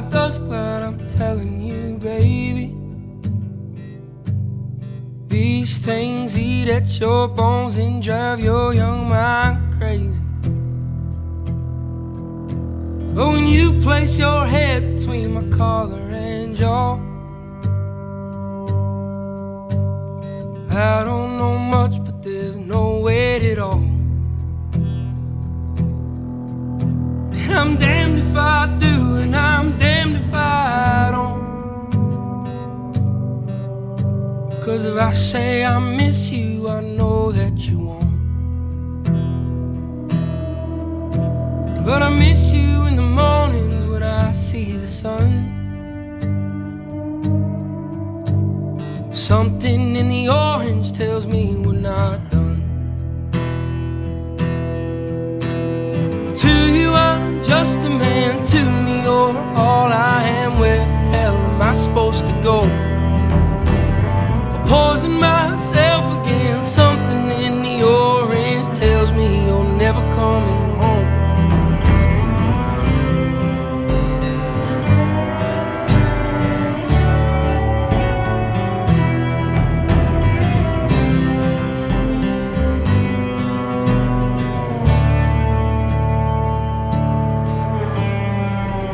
my dust cloud, I'm telling you, baby. These things eat at your bones and drive your young mind crazy. But when you place your head between my collar and jaw, I don't know much, but there's no weight at all. And I'm damned Cause if I say I miss you, I know that you won't. But I miss you in the mornings when I see the sun. Something in the orange tells me we're not done.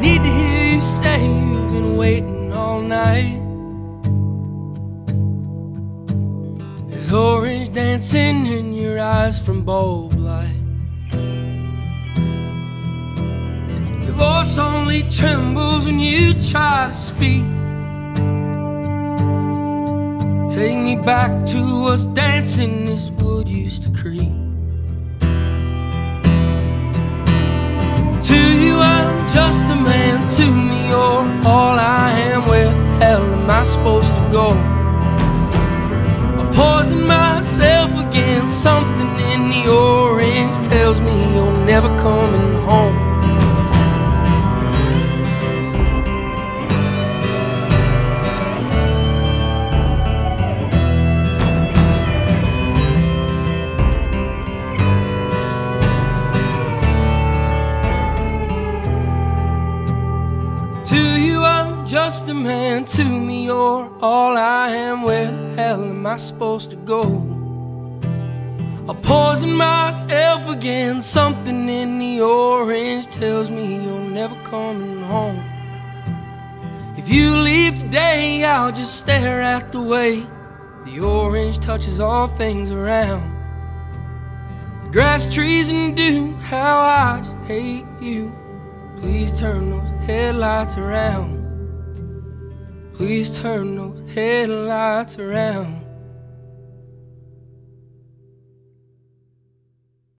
Need to hear you say you've been waiting all night. There's orange dancing in your eyes from bulb light. Your voice only trembles when you try to speak. Take me back to us dancing this wood used to creak. To you, I'm just a. To me, you're all I am. Where hell am I supposed to go? I'm poison myself again. Something in the orange tells me you're never coming home. To you, I'm just a man. To me, you're all I am. Where the hell am I supposed to go? I poison myself again. Something in the orange tells me you're never coming home. If you leave today, I'll just stare at the way the orange touches all things around. The grass, trees, and dew. How I just hate you. Please turn those headlights around. Please turn those headlights around.